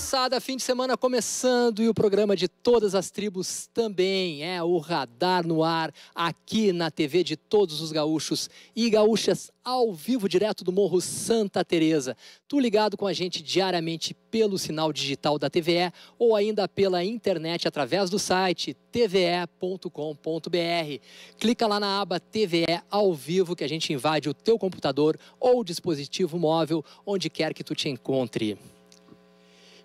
Moçada, fim de semana começando e o programa de todas as tribos também é o Radar no Ar, aqui na TV de todos os gaúchos e gaúchas ao vivo direto do Morro Santa Teresa. Tu ligado com a gente diariamente pelo sinal digital da TVE ou ainda pela internet através do site tve.com.br. Clica lá na aba TVE ao vivo que a gente invade o teu computador ou dispositivo móvel onde quer que tu te encontre.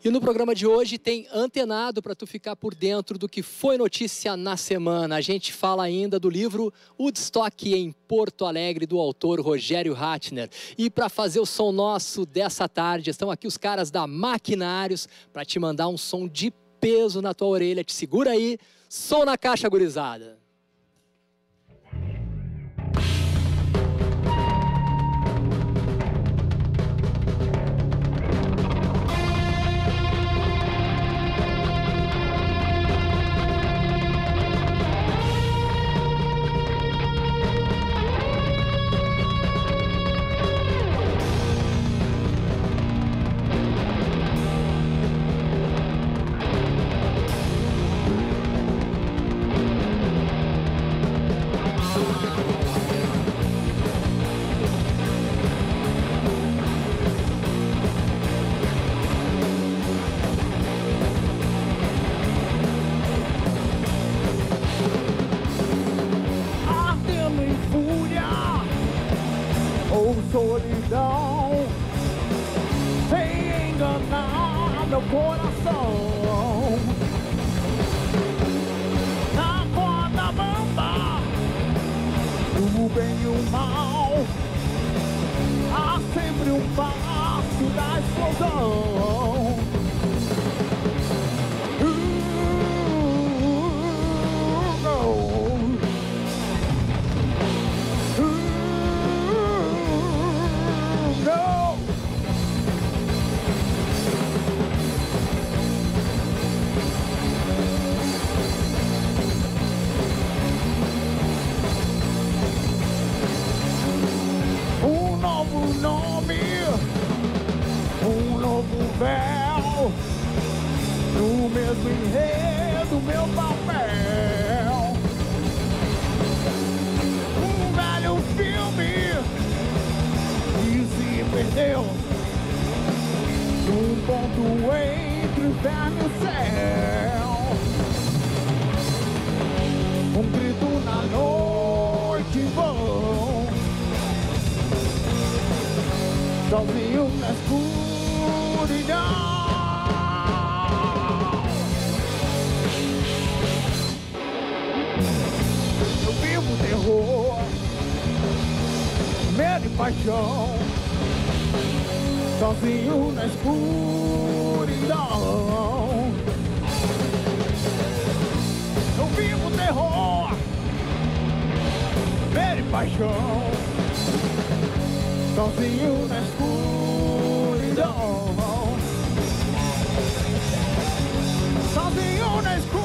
E no programa de hoje tem antenado para tu ficar por dentro do que foi notícia na semana. A gente fala ainda do livro Woodstock em Porto Alegre do autor Rogério Ratner. E para fazer o som nosso dessa tarde, estão aqui os caras da Maquinários para te mandar um som de peso na tua orelha. Te segura aí, som na caixa gurizada. Um passo da explosão. Perdeu num ponto entre inferno e céu. Um grito na noite vão, sozinho na escuridão. Eu vivo terror, medo e paixão, sozinho na escuridão. Eu vivo terror, e paixão, sozinho na escuridão. Sozinho na escuridão.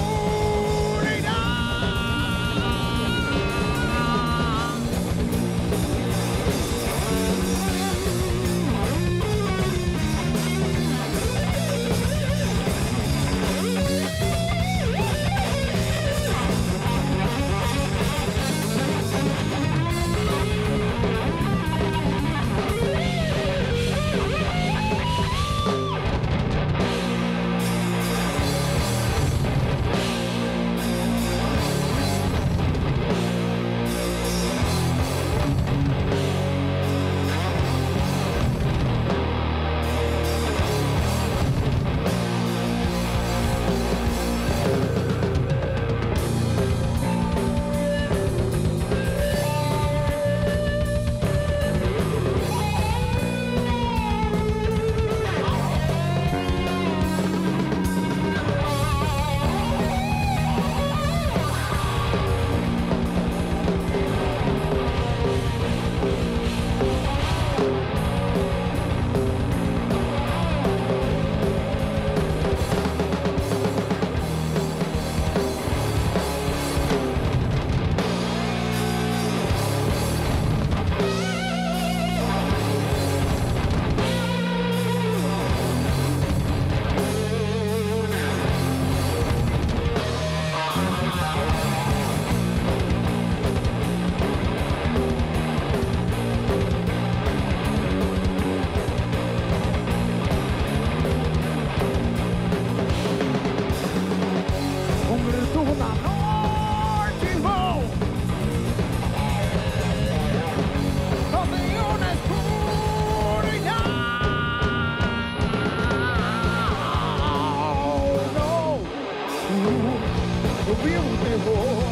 Levou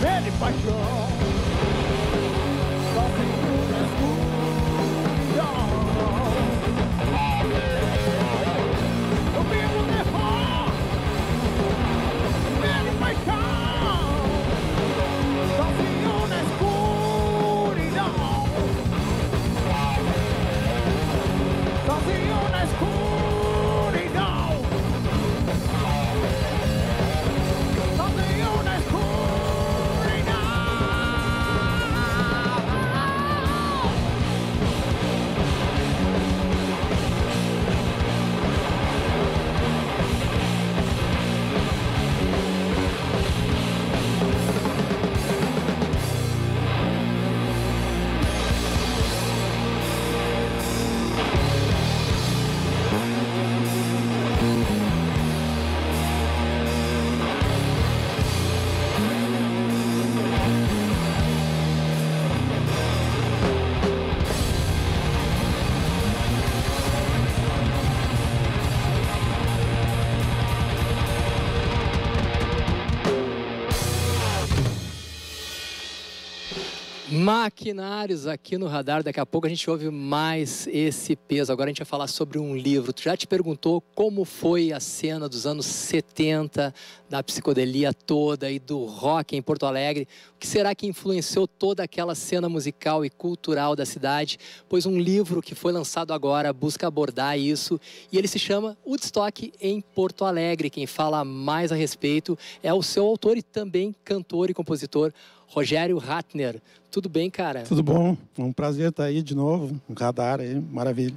Verde paixão. Sozinho na escuridão Maquinários aqui no radar. Daqui a pouco a gente ouve mais esse peso. Agora a gente vai falar sobre um livro. Tu já te perguntou como foi a cena dos anos 70, da psicodelia toda e do rock em Porto Alegre? O que será que influenciou toda aquela cena musical e cultural da cidade? Pois um livro que foi lançado agora busca abordar isso e ele se chama Woodstock em Porto Alegre. Quem fala mais a respeito é o seu autor e também cantor e compositor. Rogério Ratner. Tudo bem, cara? Tudo bom? É um prazer estar aí de novo, no radar aí, maravilha.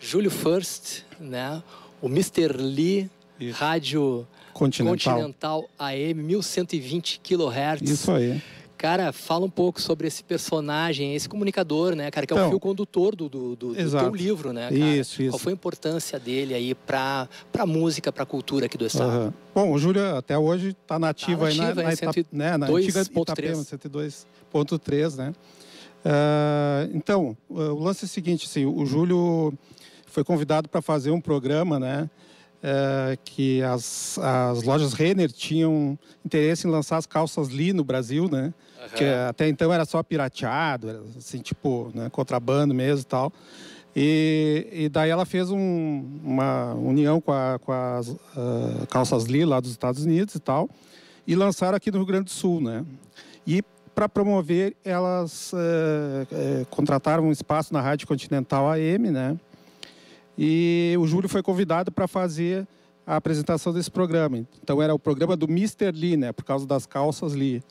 Júlio First, né? O Mr. Lee, Isso. Rádio Continental. Continental AM, 1120 kHz. Isso aí. Cara, fala um pouco sobre esse personagem, esse comunicador, né, cara, que é o Então, fio condutor do, do, do, do teu livro, né, cara? Isso, isso. Qual foi a importância dele aí pra, pra música, pra cultura aqui do estado? Aham. Bom, o Júlio até hoje está nativo Tá aí na, nativo, na, é, Ita- 102.3. né, na antiga Itapema, 102.3, né? Ah, então, o lance é o seguinte, assim, o Júlio foi convidado para fazer um programa, né? Eh, que as, as lojas Renner tinham interesse em lançar as calças Lee no Brasil, né? Que até então era só pirateado, era assim, tipo, né, contrabando mesmo e tal. E, e daí ela fez um- uma união com, a- com as ah, calças Lee lá dos Estados Unidos e tal, e lançaram aqui no Rio Grande do Sul, né? E para promover, elas eh, eh, contrataram um espaço na Rádio Continental AM, né? E o Júlio foi convidado para fazer a apresentação desse programa. Então era o programa do Mr. Lee, né? Por causa das calças Lee.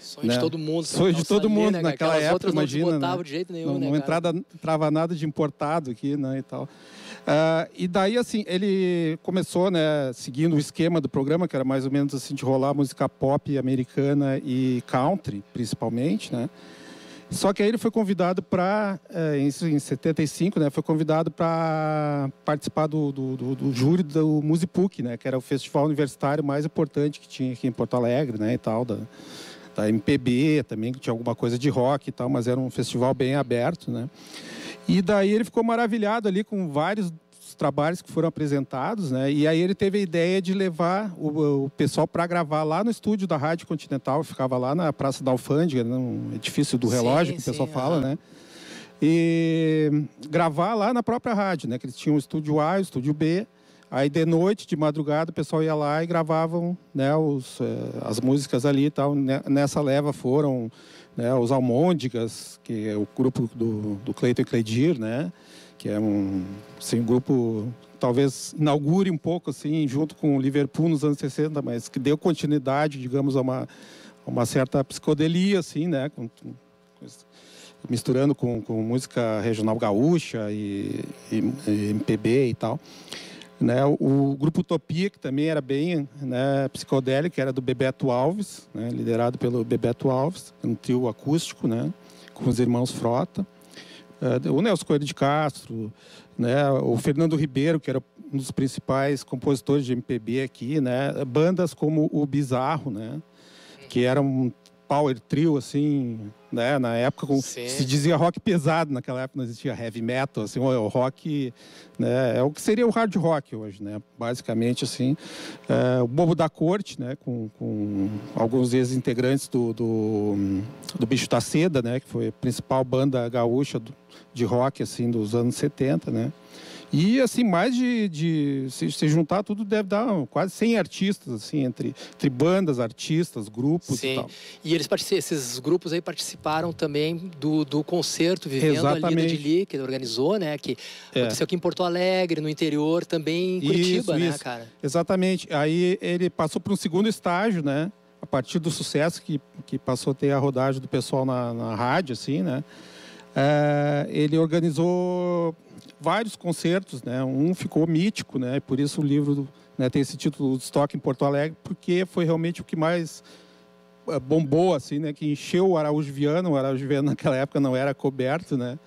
Sonho né? de todo mundo. Sonho de todo mundo né, naquela Aquelas época, imagina, não né? de jeito nenhum, não né, não entrada, entrava nada de importado aqui, né, e tal. Ah, e daí, assim, ele começou, né, seguindo o esquema do programa, que era mais ou menos assim, de rolar música pop americana e country, principalmente, né. Só que aí ele foi convidado para, em, em 75, né, foi convidado para participar do, do, do, do júri do Musipuc, né, que era o festival universitário mais importante que tinha aqui em Porto Alegre, né, e tal, da, da MPB também, que tinha alguma coisa de rock e tal, mas era um festival bem aberto, né. E daí ele ficou maravilhado ali com vários dos trabalhos que foram apresentados, né? E aí ele teve a ideia de levar o, o pessoal para gravar lá no estúdio da Rádio Continental, ficava lá na Praça da Alfândega, no edifício do Sim, relógio, que o pessoal sim, fala, né? E gravar lá na própria rádio, né? Que eles tinham o estúdio A e o estúdio B. Aí de noite, de madrugada, o pessoal ia lá e gravavam né, os, eh, as músicas ali e tal. Ne- Nessa leva foram né, os Almôndigas, que é o grupo do, do Cleiton e Cleidir, né? Que é um, assim, um grupo talvez inaugure um pouco assim junto com o Liverpool nos anos 60, mas que deu continuidade, digamos, a uma, a uma certa psicodelia assim, né? Com- misturando com, com música regional gaúcha e, e- e MPB e tal. Né, o, o grupo Utopia, que também era bem né, psicodélico, era do Bebeto Alves, né, liderado pelo Bebeto Alves, um trio acústico, né, com os irmãos Frota. Eh, o Nelson Coelho de Castro, né, o Fernando Ribeiro, que era um dos principais compositores de MPB aqui, né, bandas como o Bizarro, né, que eram power trio, assim, né? Na época com, se dizia rock pesado, naquela época não existia heavy metal, assim, o, rock, né? É o que seria o hard rock hoje, né? Basicamente, assim, é, o Bobo da Corte, né? Com, com alguns ex-integrantes do, do, do Bicho da Seda, né? Que foi a principal banda gaúcha do, de rock, assim, dos anos 70, né? E, assim, mais de. de se, se, juntar tudo, deve dar quase 100 artistas, assim, entre, entre bandas, artistas, grupos Sim. e tal. E eles, esses grupos aí participaram também do, do concerto Vivendo Exatamente. ali no Dili, que ele organizou, né? Que é. aconteceu aqui em Porto Alegre, no interior, também em Curitiba, isso, né, isso. cara? Exatamente. Aí ele passou para um segundo estágio, né? A partir do sucesso que, que passou a ter a rodagem do pessoal na, na rádio, assim, né? É, ele organizou vários concertos, né? Um ficou mítico, né? Por isso o livro né, tem esse título de estoque em Porto Alegre, porque foi realmente o que mais eh, bombou, assim, né? Que encheu o Araújo Viana. O Araújo Viana naquela época não era coberto, né?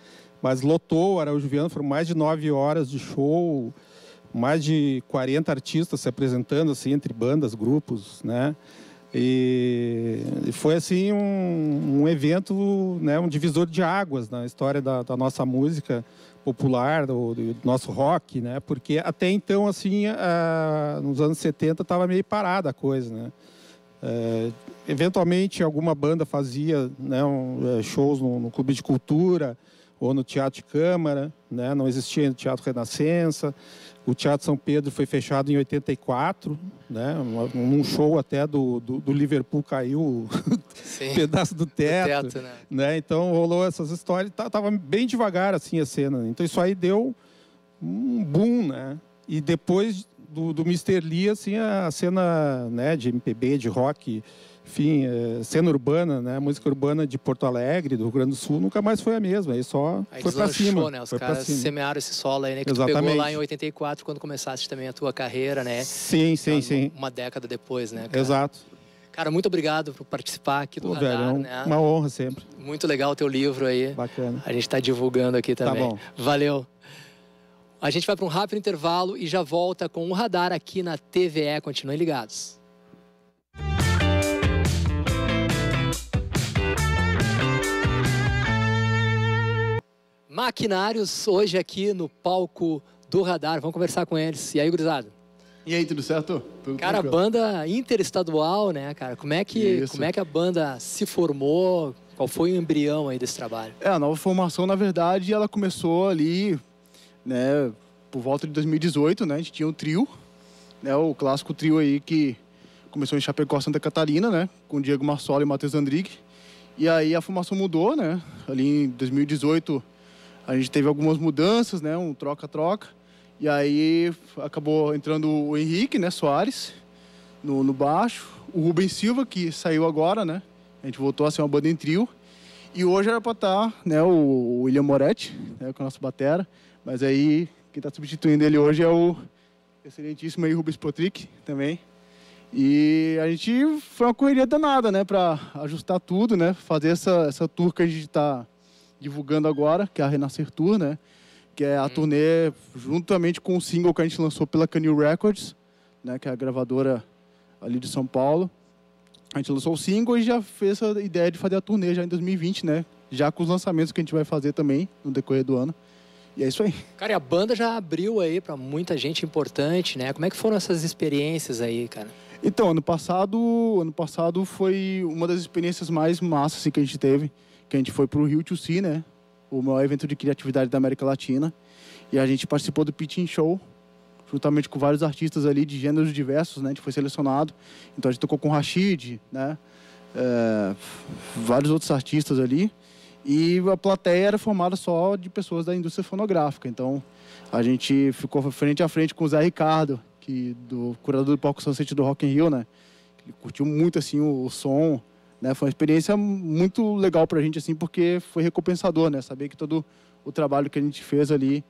Mas lotou o Araújo Viana. Foram mais de nove horas de show, mais de 40 artistas se apresentando, assim, entre bandas, grupos, né? E foi assim um, um evento, né, um divisor de águas na história da, da nossa música popular, do, do, nosso rock, né? Porque até então, assim, nos anos 70 estava meio parada a coisa, né? É, eventualmente alguma banda fazia né, um, é, shows no, no, clube de cultura ou no teatro de câmara, né? Não existia teatro Renascença. O Teatro São Pedro foi fechado em 84, né? Num show até do, do, do Liverpool caiu um pedaço do teto, do teto né? né? Então rolou essas histórias, tava bem devagar assim a cena. Então isso aí deu um boom, né? E depois do, do Mr. Lee, assim, a cena né, de MPB, de rock, enfim, é, cena urbana, né, música urbana de Porto Alegre, do Rio Grande do Sul, nunca mais foi a mesma. Aí só aí foi para cima. Né? Os caras semearam esse solo aí, né? Que Exatamente. tu pegou lá em 84, quando começaste também a tua carreira, né? Sim, sim, então, sim. Uma década depois, né? Cara? Exato. Cara, muito obrigado por participar aqui do Pô, Radar, velho, é um, né? Uma honra sempre. Muito legal o teu livro aí. Bacana. A gente está divulgando aqui tá também. Tá bom. Valeu. A gente vai para um rápido intervalo e já volta com o Radar aqui na TVE. Continuem ligados. Maquinários, hoje aqui no palco do Radar. Vamos conversar com eles. E aí, gurizada? E aí, tudo certo? Tudo cara, tranquilo. banda interestadual, né, cara? Como é, que, como é que a banda se formou? Qual foi o embrião aí desse trabalho? É, a nova formação, na verdade, ela começou ali, né, por volta de 2018, né? A gente tinha um trio, né, o clássico trio aí que começou em Chapecó, Santa Catarina, né, com Diego Marsola e Matheus Andrigue. E aí a formação mudou, né? Ali em 2018 a gente teve algumas mudanças, né? Um troca-troca. E aí acabou entrando o Henrique, né? Soares, no, no baixo. O Rubens Silva, que saiu agora, né? A gente voltou a ser uma banda em trio. E hoje era para estar tá, né, o William Moretti, né, com a nossa batera. Mas aí, quem está substituindo ele hoje é o excelentíssimo aí, Rubens Potrick, também. E a gente foi uma correria danada, né? Para ajustar tudo, né? Fazer essa, essa tour que a gente está divulgando agora, que é a Renascer Tour, né? Que é a hum. turnê juntamente com o single que a gente lançou pela Canil Records, né? Que é a gravadora ali de São Paulo. A gente lançou o single e já fez a ideia de fazer a turnê já em 2020, né? Já com os lançamentos que a gente vai fazer também no decorrer do ano. E é isso aí. Cara, e a banda já abriu aí para muita gente importante, né? Como é que foram essas experiências aí, cara? Então, ano passado, ano passado foi uma das experiências mais massas assim, que a gente teve que a gente foi para o Rio to See, né? O maior evento de criatividade da América Latina. E a gente participou do Pitching Show, juntamente com vários artistas ali de gêneros diversos, né? A gente foi selecionado. Então a gente tocou com o Rashid, né? É, vários outros artistas ali. E a plateia era formada só de pessoas da indústria fonográfica. Então a gente ficou frente a frente com o Zé Ricardo, que do curador do palco Sunset do Rock in Rio, né? Ele curtiu muito assim o, o som, né? Foi uma experiência muito legal para a gente, assim, porque foi recompensador, né? Saber que todo o trabalho que a gente fez ali,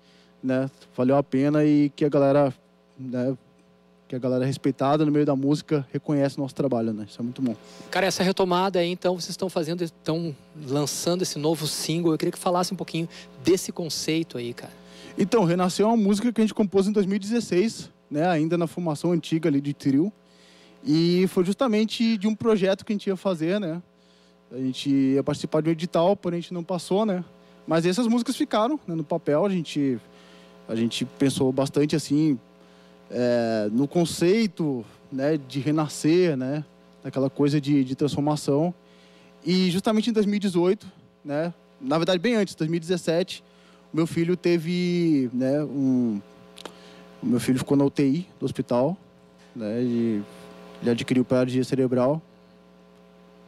né, valeu a pena e que a galera, né, que a galera respeitada no meio da música reconhece o nosso trabalho, né? Isso é muito bom. Cara, essa retomada aí, então, vocês estão fazendo, estão lançando esse novo single. Eu queria que falasse um pouquinho desse conceito aí, cara. Então, Renasceu é uma música que a gente compôs em 2016, né? Ainda na formação antiga ali de trio. E foi justamente de um projeto que a gente ia fazer, né? A gente ia participar de um edital, porém a gente não passou, né? Mas essas músicas ficaram né, no papel. A gente, a gente pensou bastante assim é, no conceito né, de renascer, né? Daquela coisa de, de transformação. E justamente em 2018, né? Na verdade, bem antes, 2017, meu filho teve, né? Um, o meu filho ficou na UTI do hospital, né? E ele adquiriu paralisia cerebral.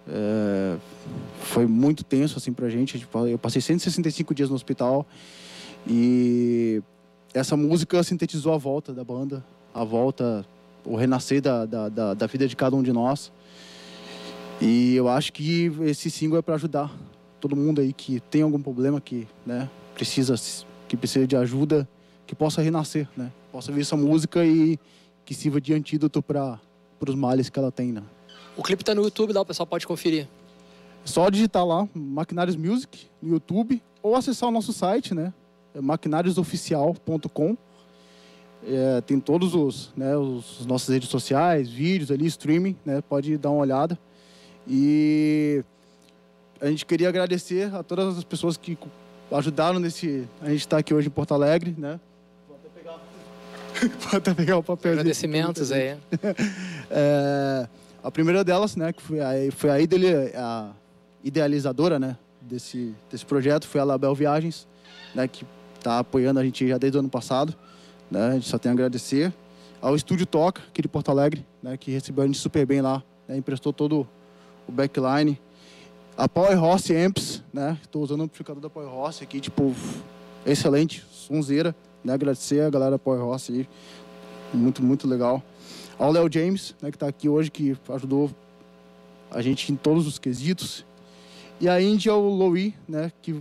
É, foi muito tenso assim pra gente. Eu passei 165 dias no hospital e essa música sintetizou a volta da banda, a volta, o renascer da, da, da, da vida de cada um de nós. E eu acho que esse single é para ajudar todo mundo aí que tem algum problema que, né, precisa que precisa de ajuda, que possa renascer, né? Possa ver essa música e que sirva de antídoto para os males que ela tem, né? O clipe tá no YouTube, lá o pessoal pode conferir. É só digitar lá, Maquinários Music, no YouTube, ou acessar o nosso site, né? É maquinariosoficial.com. É, tem todos os, né, os nossas redes sociais, vídeos ali, streaming, né? Pode dar uma olhada. E a gente queria agradecer a todas as pessoas que ajudaram nesse. A gente está aqui hoje em Porto Alegre, né? Vou até pegar, Vou até pegar o papel. Agradecimentos aí. é, a primeira delas, né, que foi a, foi a, a idealizadora, né, desse, desse projeto, foi a Label Viagens, né, que está apoiando a gente já desde o ano passado, né, a gente só tem a agradecer. Ao Estúdio Toca, aqui de Porto Alegre, né, que recebeu a gente super bem lá, né, emprestou todo o backline. A Power Horse Amps, né, estou usando o amplificador da Power Horse aqui, tipo, excelente, sonzeira, né, agradecer a galera da Power Horse aí, muito, muito legal ao Léo James, né, que está aqui hoje, que ajudou a gente em todos os quesitos. E a Índia ao Louis, né, que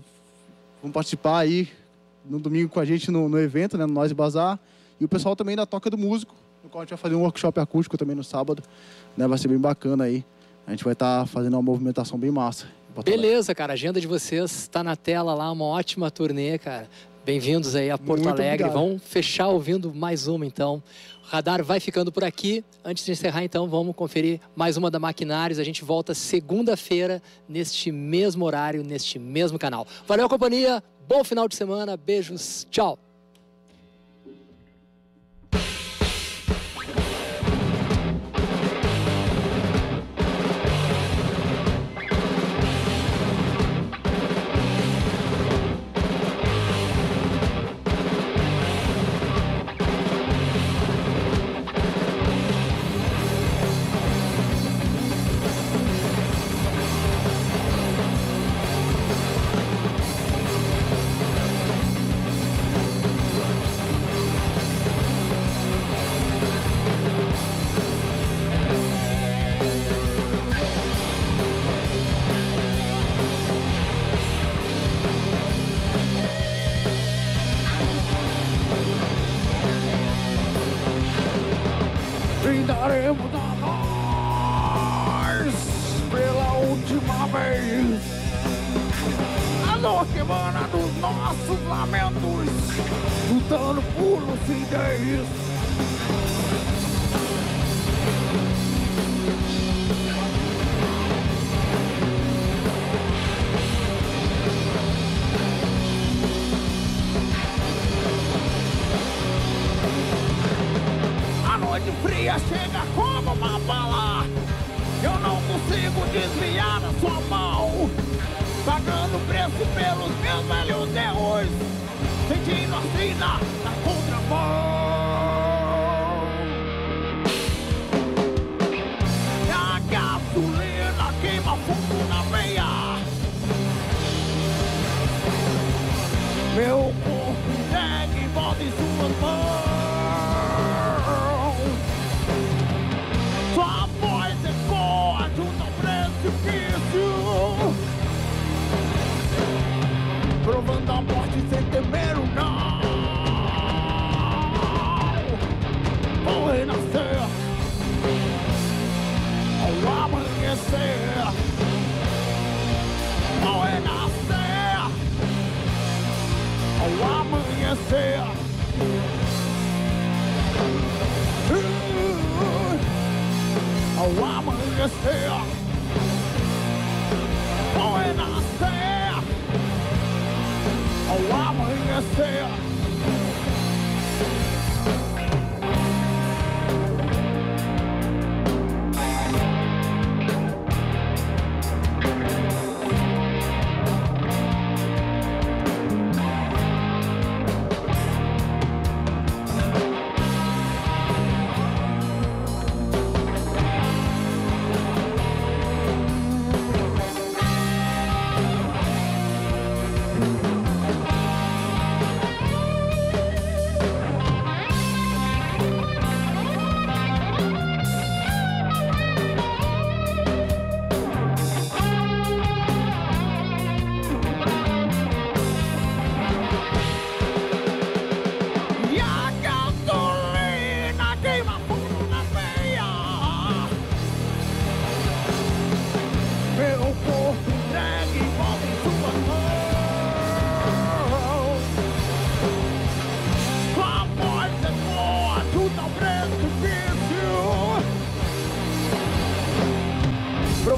vão participar aí no domingo com a gente no, no evento, né, no Nós Bazar. E o pessoal também da Toca do Músico, no qual a gente vai fazer um workshop acústico também no sábado. Né, vai ser bem bacana aí. A gente vai estar tá fazendo uma movimentação bem massa. Beleza, cara. A agenda de vocês está na tela lá, uma ótima turnê, cara. Bem-vindos aí a Porto Muito Alegre. Obrigado. Vamos fechar ouvindo mais uma, então. O radar vai ficando por aqui. Antes de encerrar, então, vamos conferir mais uma da Maquinários. A gente volta segunda-feira, neste mesmo horário, neste mesmo canal. Valeu, companhia. Bom final de semana. Beijos. Tchau. semana dos nossos lamentos, lutando por lucidez. A noite fria chega como uma bala, eu não consigo desviar da sua mão pagando preço pelos meus velhos erros, sentindo a sina na contramão. Ao amanhecer.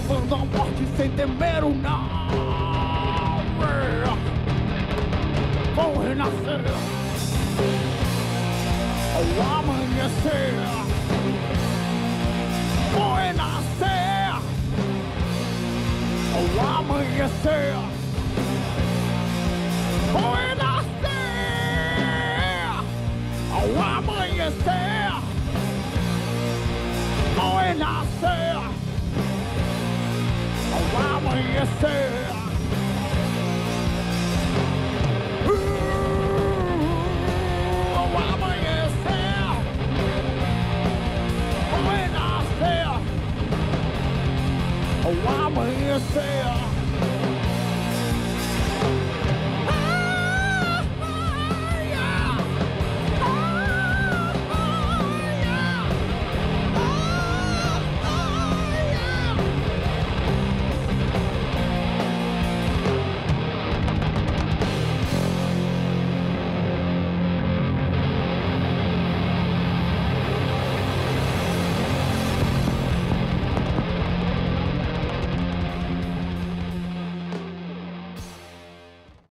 Provando a morte sem temer o não Vou renascer ao amanhecer. Vou renascer ao amanhecer. Vou renascer ao amanhecer. Vou renascer ao amanhecer. Ao